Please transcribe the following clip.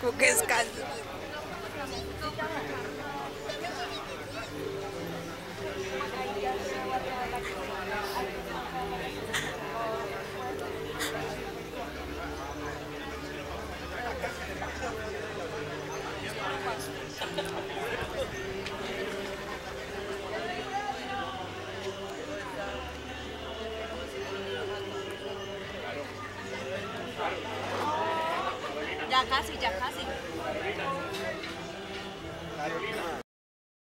que descanse. Ya casi, ya casi.